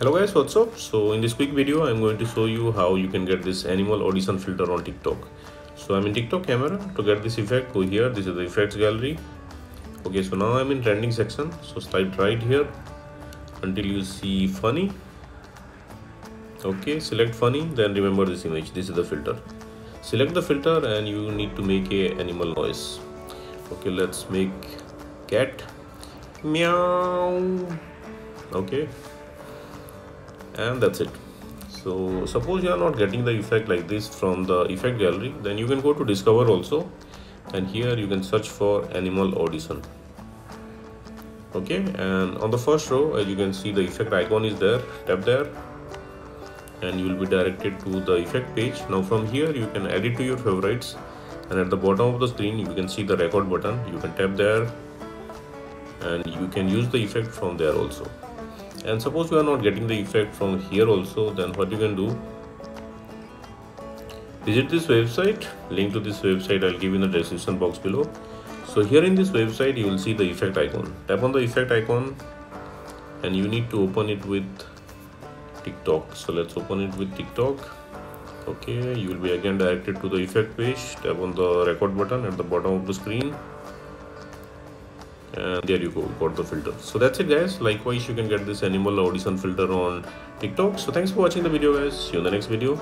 hello guys what's up? So in this quick video i'm going to show you how you can get this animal audition filter on tiktok. So i'm in tiktok camera to get this effect go here. This is the effects gallery. Okay so now i'm in trending section. So slide right here until you see funny. Okay select funny then remember this image. This is the filter. Select the filter and you need to make a animal noise. Okay let's make cat. Meow. Okay and that's it. So suppose you are not getting the effect like this from the effect gallery then you can go to discover also. And here you can search for animal audition. Okay and on the first row as you can see the effect icon is there. Tap there. And you will be directed to the effect page. Now from here you can add it to your favorites. And at the bottom of the screen you can see the record button. You can tap there. And you can use the effect from there also and suppose you are not getting the effect from here also then what you can do? Visit this website link to this website i'll give in the description box below. So here in this website you will see the effect icon. Tap on the effect icon and you need to open it with tiktok. So let's open it with tiktok. Okay you will be again directed to the effect page. Tap on the record button at the bottom of the screen and there you go got the filter. So that's it guys. Likewise you can get this animal audition filter on tiktok. So thanks for watching the video guys. See you in the next video